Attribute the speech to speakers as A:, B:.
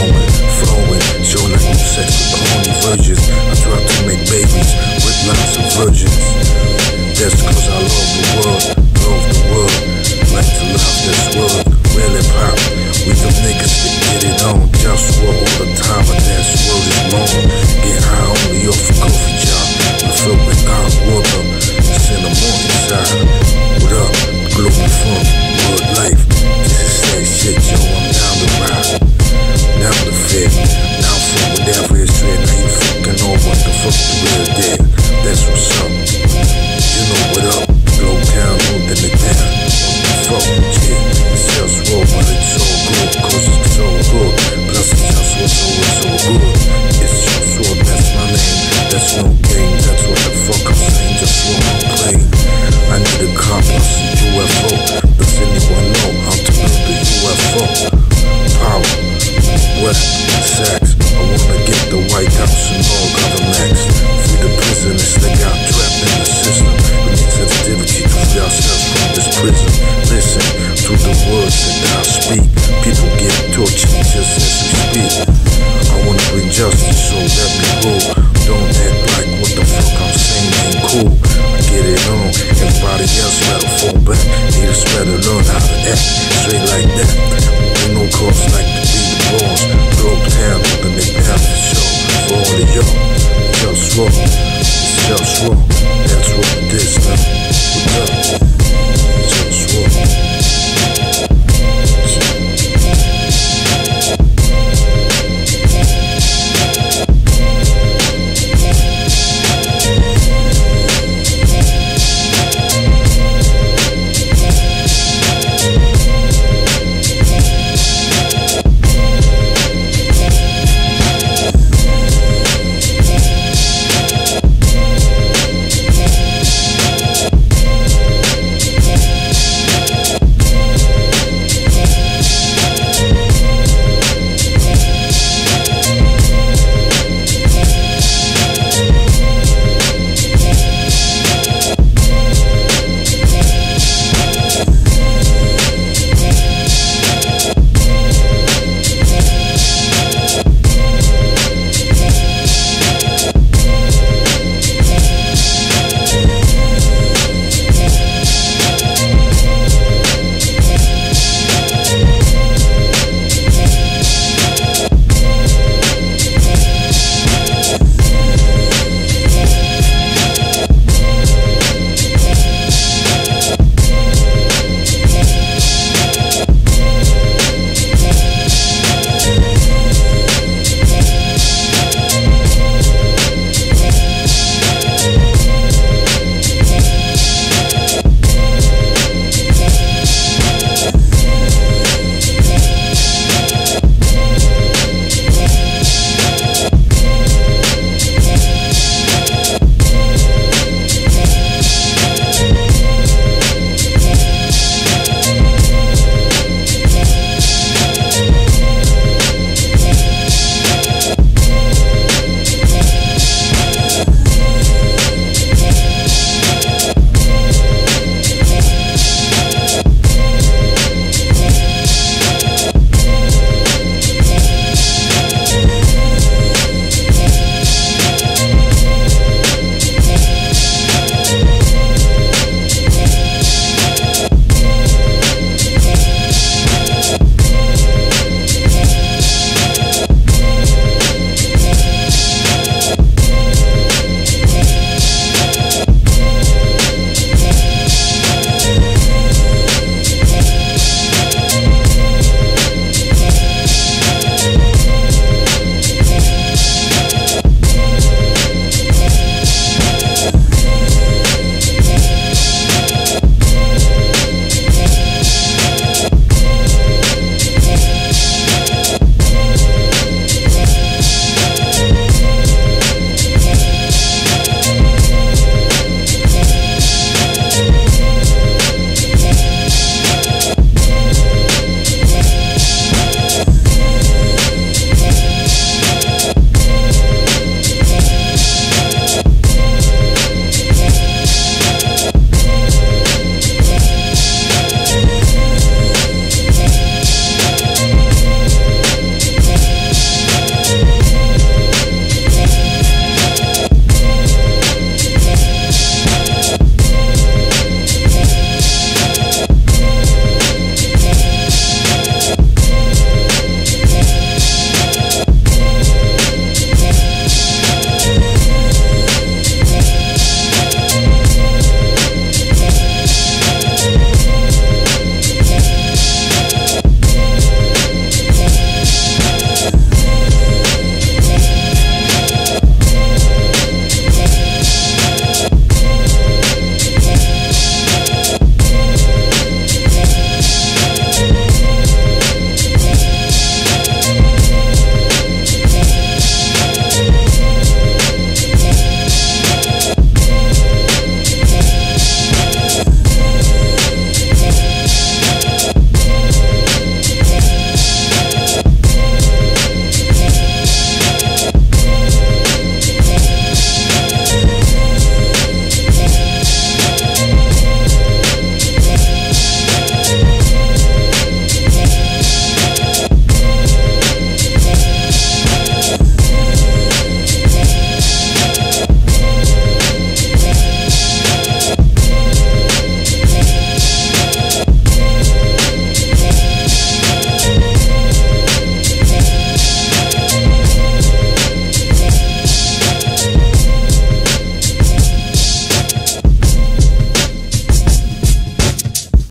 A: remain. Flowing. Show like sex with the horny virgins. I try to make babies with lots of virgins. That's cause I love the world. Love the world. Like to love this world. Really pop. We them niggas that get it on. Just war all the time, but that's world is long. Get high only off a coffee good. Plus it's just what's so, it's so good. It's JustWar, that's my name. That's no game, that's what the fuck I'm saying. Just raw, I'm. I need a car plus a UFO. Does anyone know how to build a UFO? Power, west, sex. I wanna get the White House and all governments. Free the prisoners that got trapped in the system. We need sensitivity to free ourselves from this prison. Words I speak. People